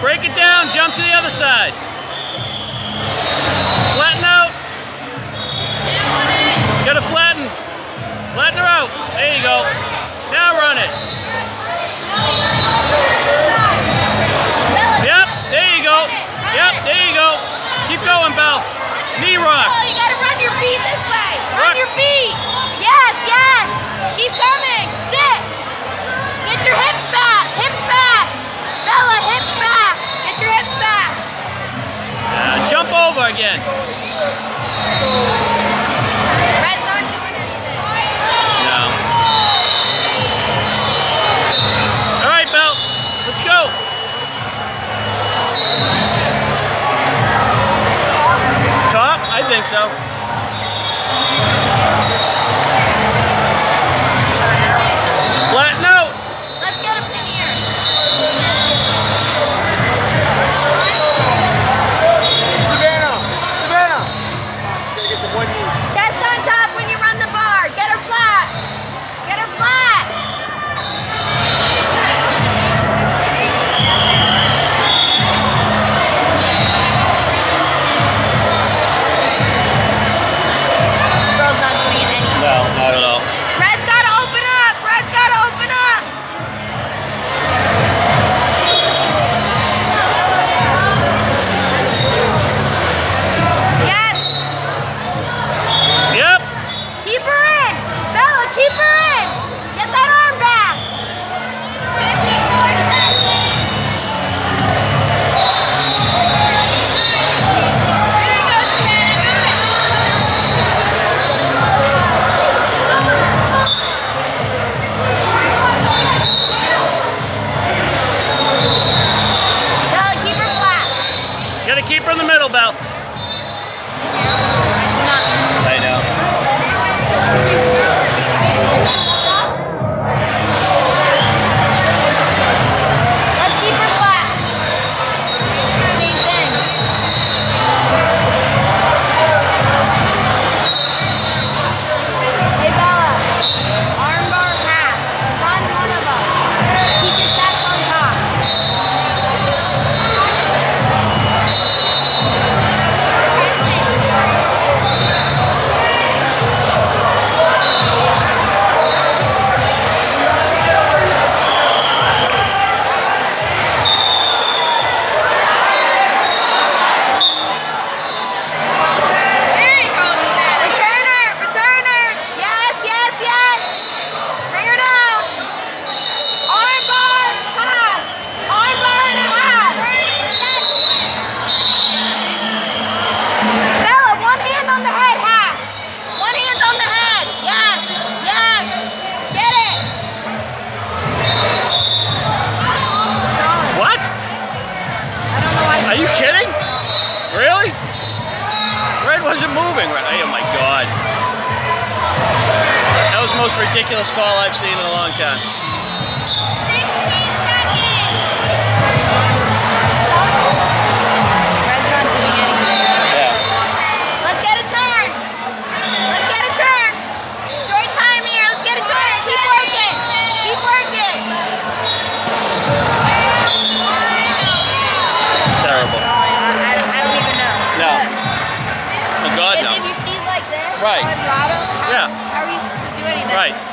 Break it down, jump to the other side. Flatten out. Gotta flatten. Flatten her out. There you go. Now run it. again. Red's not doing anything. No. All right, belt. Let's go. Top? I think so. most ridiculous call I've seen in a long time. right.